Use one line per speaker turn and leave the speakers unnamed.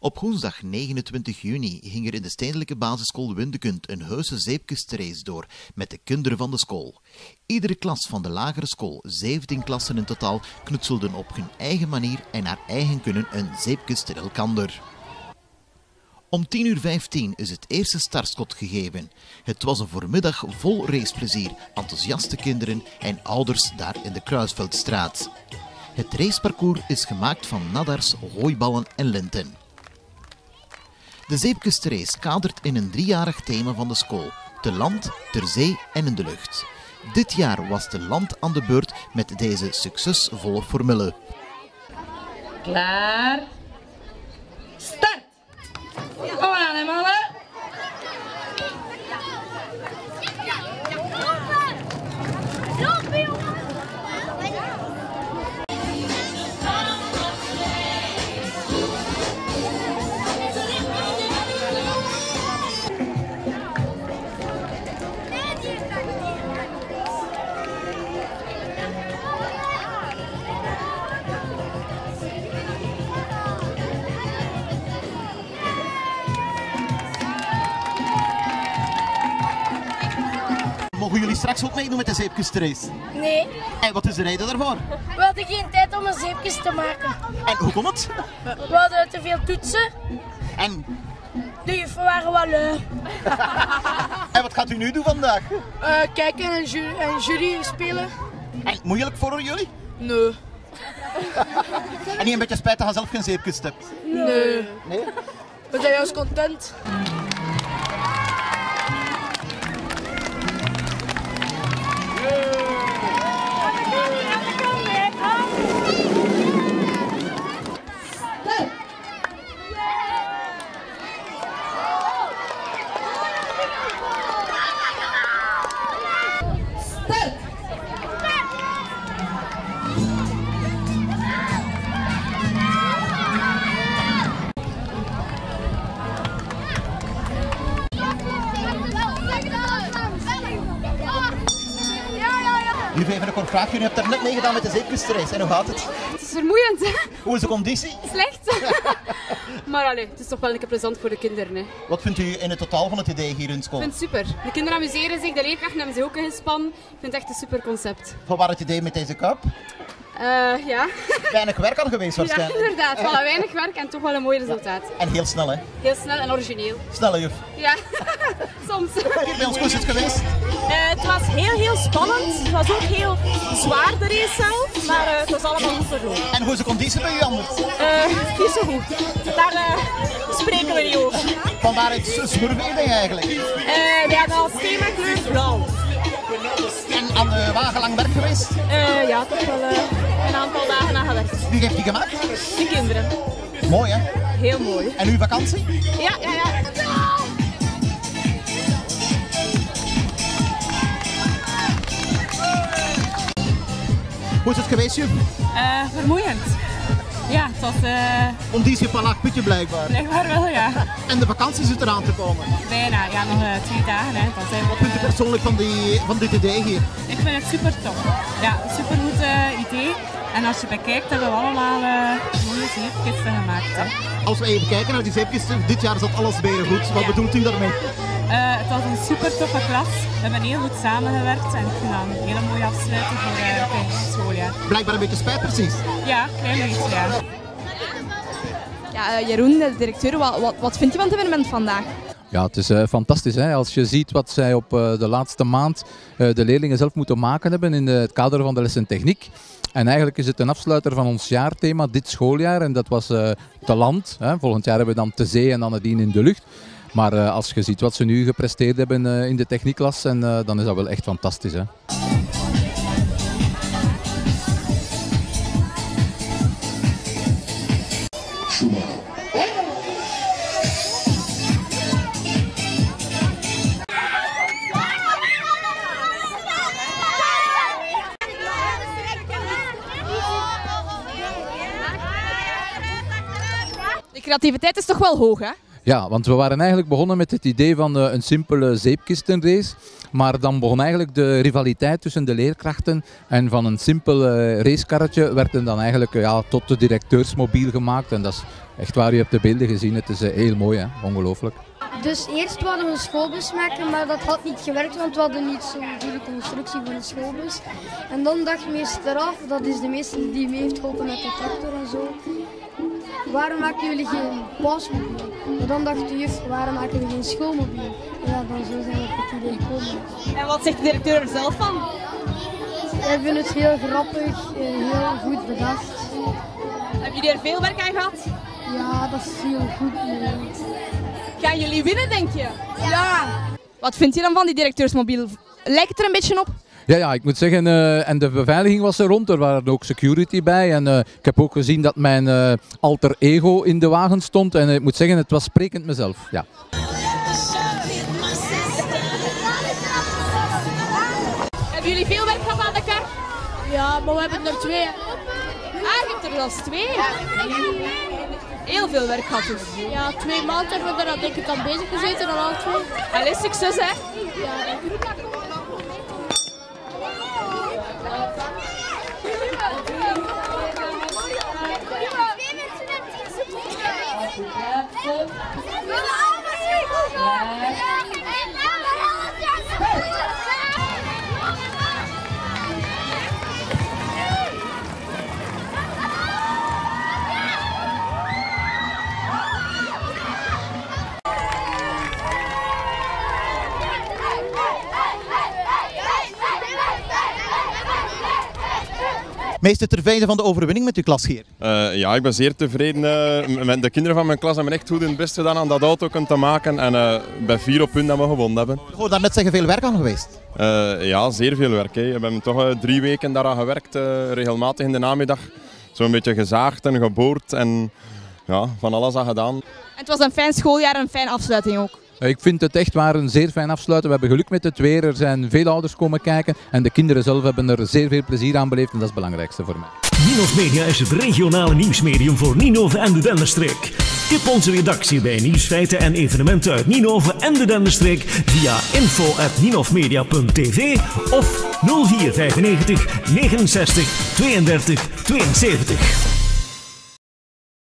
Op woensdag 29 juni ging er in de stedelijke basisschool Windekund een heuse zeepkustrace door met de kinderen van de school. Iedere klas van de lagere school, 17 klassen in totaal, knutselden op hun eigen manier en naar eigen kunnen een elkander. Om 10.15 uur 15 is het eerste startschot gegeven. Het was een voormiddag vol raceplezier, enthousiaste kinderen en ouders daar in de Kruisveldstraat. Het raceparcours is gemaakt van nadders, hooiballen en linten. De zeepkustrace kadert in een driejarig thema van de school. Te land, ter zee en in de lucht. Dit jaar was de land aan de beurt met deze succesvolle formule.
Klaar.
Mogen jullie straks ook meedoen met de zeepkustrace?
Nee,
En wat is de reden daarvoor?
we hadden geen tijd om een zeepjes te maken.
En hoe komt het?
We hadden te veel toetsen.
En,
De juffen waren wel lui.
en wat gaat u nu doen vandaag?
Eh, kijken en, ju en jury spelen?
En moeilijk voor jullie?
Nee.
En niet een beetje spijt dat je zelf geen zeepkist hebt?
Nee.
Nee?
We zijn juist content.
Lieve even een kort vraagje. U hebt er net meegedaan met de zeepkustrace. En hoe gaat het?
Het is vermoeiend, hè?
Hoe is de conditie?
Slecht. maar allee, het is toch wel een keer plezant voor de kinderen. Hè. Ik
Wat vindt u in het totaal van het idee hier in school?
vind het super. De kinderen amuseren zich, de leerkrachten hebben zich ook ingespannen. Ik vind het echt een super concept.
Van waar het idee met deze cup?
Eh, ja.
Weinig werk aan geweest
ja,
waarschijnlijk.
inderdaad. Voilà, weinig werk en toch wel een mooi resultaat.
En heel snel hè?
Heel snel en origineel.
Snelle juf.
Ja, soms.
Bij ons, hoe is het geweest?
Eh, het was heel, heel spannend. Het was ook heel zwaar de race zelf, maar eh, het was allemaal goed verlopen.
En hoe is de conditie bij u anders?
Eh, niet zo goed. Daar spreken we niet over.
Van waar het smurfing eigenlijk?
Eh, we hebben als themakleur blauw.
En aan de wagen lang werk geweest?
Eh, ja, toch wel eh, een aantal dagen aan gewerkt.
Wie heeft die gemaakt?
De kinderen.
Mooi hè?
Heel mooi.
En uw vakantie?
Ja, ja, ja.
Hoe is het geweest juf?
Eh, vermoeiend. Ja, het was eh,
Conditie op een laag putje blijkbaar.
blijkbaar wel, ja.
En de vakantie zit eraan te komen.
Bijna, ja, nog eh, twee dagen. Hè. Dan zijn we
Wat vindt u persoonlijk van, die, van dit idee hier?
Ik vind het super tof. Ja, super goed eh, idee. En als je bekijkt, hebben we allemaal eh, mooie zeepkisten gemaakt. Hè.
Als we even kijken naar die zeepkisten, dit jaar zat alles bijna goed. Wat
Ja.
bedoelt u daarmee?
Eh, het was een super toffe klas. We hebben heel goed samengewerkt en ik vind dat een hele mooie afsluiting voor eh, het schooljaar.
Blijkbaar een beetje spijt precies.
Ja, klein beetje, ja.
Ja, eh, Jeroen, de directeur, wat, wat, wat vindt u van het evenement vandaag?
Ja, het is eh, fantastisch. Hè? Als je ziet wat zij op eh, de laatste maand eh, de leerlingen zelf moeten maken hebben in de- het kader van de lessen techniek. En eigenlijk is het een afsluiter van ons jaarthema dit schooljaar. En dat was eh, te land. Hè? Volgend jaar hebben we dan te zee en dan nadien in de lucht. Maar eh, als je ziet wat ze nu gepresteerd hebben eh, in de techniekklas, en, eh, dan is dat wel echt fantastisch. Hè?
De creativiteit is toch wel hoog, hè?
Ja, want we waren eigenlijk begonnen met het idee van eh, een simpele zeepkistenrace. Maar dan begon eigenlijk de rivaliteit tussen de leerkrachten. En van een simpel eh, racekarretje werd dan eigenlijk eh, ja, tot de directeursmobiel gemaakt. En dat is echt waar, je hebt de beelden gezien. Het is heel mooi, hè? ongelooflijk.
Dus eerst wilden we een schoolbus maken, maar dat had niet gewerkt, want we hadden niet zo'n goede constructie van een schoolbus. En dan dacht meester af, dat is de meester die mee heeft geholpen met de tractor en zo. Waarom maken jullie geen pasmobiel? En dan dacht de juf, waarom maken we geen schoolmobiel? En ja, dan zo zijn we op het idee gekomen.
En wat zegt de directeur er zelf van?
Wij vinden het heel grappig, heel goed bedacht.
Hebben jullie er veel werk aan gehad?
Ja, dat is heel goed.
Gaan jullie winnen, denk je? Ja. Wat vind je dan van die directeursmobiel? Lijkt het er een beetje op?
Ja, ja, ik moet zeggen, eh, en de beveiliging was er rond, er waren ook security bij. En eh, ik heb ook gezien dat mijn eh, alter ego in de wagen stond. En ik moet zeggen, het was sprekend mezelf. Ja.
Hebben jullie veel werk gehad aan de kar?
Ja, maar we hebben er twee.
Ah, je hebt er zelfs twee. Heel veel werk gehad dus.
Ja, twee maanden hebben we er denk ik aan bezig gezeten, al al twee.
Allee, succes hè. Thank you.
Meester Terwijde van de overwinning met uw klasheer.
Eh, ja, ik ben zeer tevreden. eh, met de kinderen van mijn klas hebben echt goed hun best gedaan aan dat auto te maken. En eh bij vier op punt dat we gewonnen hebben.
Ik hoor daarnet zeggen veel werk aan geweest.
Eh, ja, zeer veel werk. Hè. We hebben toch drie weken daaraan gewerkt, eh, regelmatig in de namiddag. Zo'n beetje gezaagd en geboord en ja, van alles aan gedaan.
En het was een fijn schooljaar en een fijne afsluiting ook.
Ik vind het echt waar een zeer fijn afsluiten. We hebben geluk met het weer. Er zijn veel ouders komen kijken. En de kinderen zelf hebben er zeer veel plezier aan beleefd. En dat is het belangrijkste voor mij.
Ninov Media is het regionale nieuwsmedium voor Ninove en de Denderstreek. Tip onze redactie bij nieuwsfeiten en evenementen uit Ninove en de Denderstreek via info.ninovmedia.tv of 0495 69 32 72.